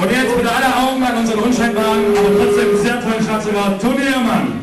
Und jetzt bitte alle Augen an unseren unscheinbaren, aber trotzdem sehr tollen Staatsrat Turniermann.